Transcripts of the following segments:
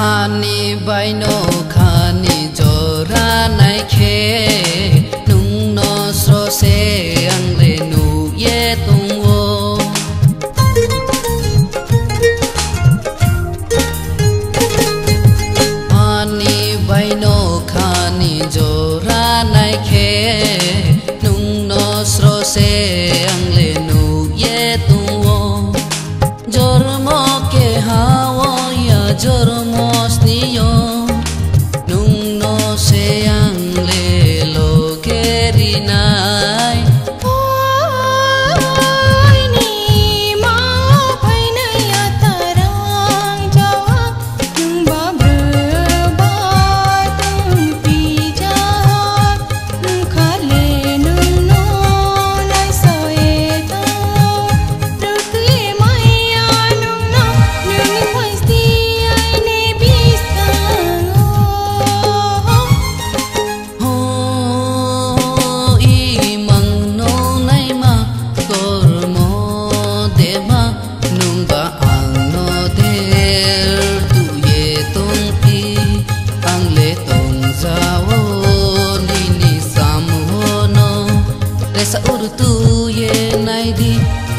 पानी बाइनो खानी जोरा नै खे नुङ्न स्रोसे।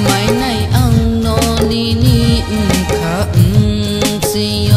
mai nay ang no ni ni um kha um si